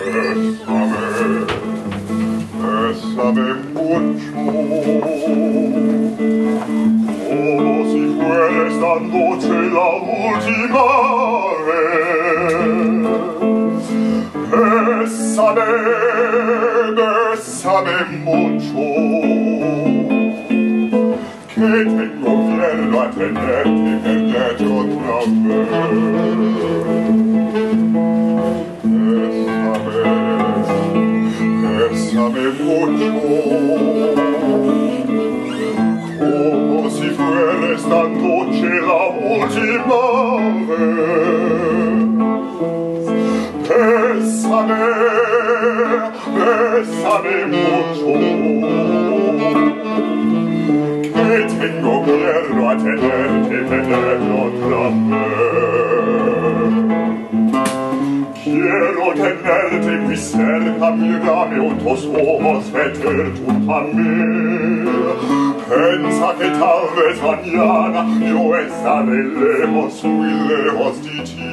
Bésame, e mucho, como si fuera esta noche la última vez. Bésame, bésame mucho, que tengo miedo a tenerte y perderte otra vez. fertig bis serta mirgame und os ovas vetter tut a me pensa che talvez mañana io estaré lejos muy lejos di ti.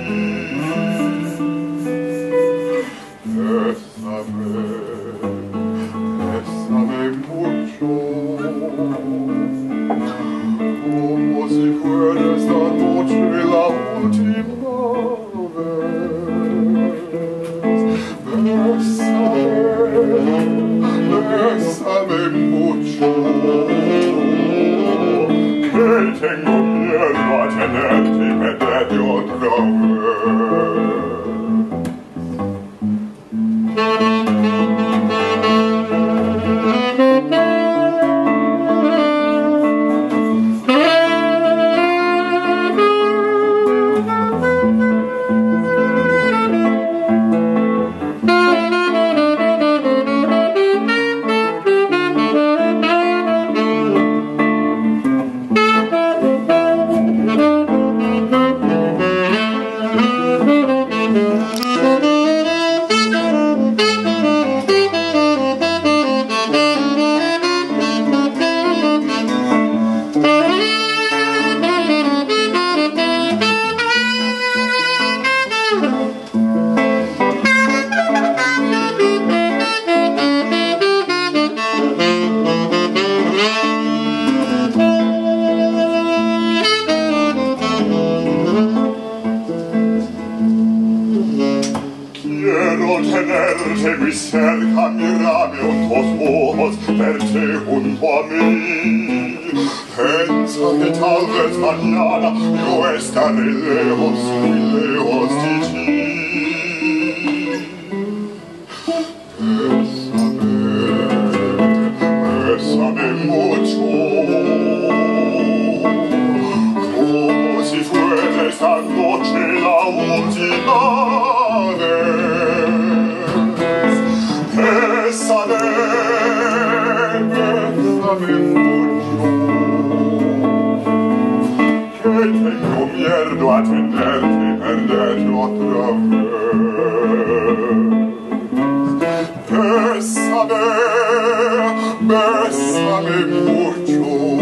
Bésame, bésame mucho. Tengo miedo a tenerte y perderte otra vez tenerte mi cerca mirare un tuo suos per te junto a mi. Pensa que tal vez mañana yo estaré lejos, muy lejos de ti luat în lege, în lege o Bésame, bésame mucho